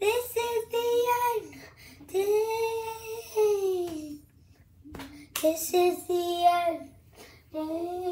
This is the end day. This is the end day.